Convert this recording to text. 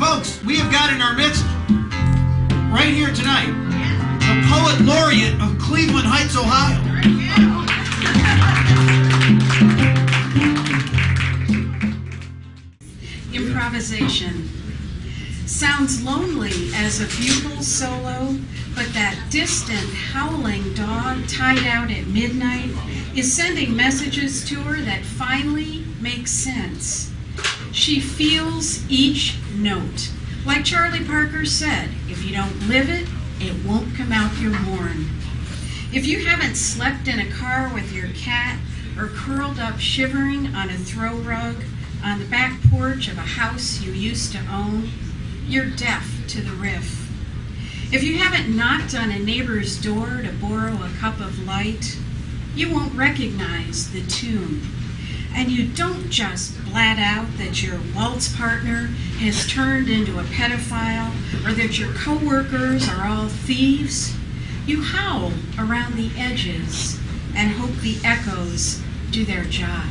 Folks, we have got in our midst, right here tonight, the poet laureate of Cleveland Heights, Ohio. Improvisation. Sounds lonely as a bugle solo, but that distant howling dog tied out at midnight is sending messages to her that finally make sense. She feels each note. Like Charlie Parker said, if you don't live it, it won't come out your horn. If you haven't slept in a car with your cat or curled up shivering on a throw rug on the back porch of a house you used to own, you're deaf to the riff. If you haven't knocked on a neighbor's door to borrow a cup of light, you won't recognize the tune. And you don't just blat out that your waltz partner has turned into a pedophile or that your coworkers are all thieves. You howl around the edges and hope the echoes do their job.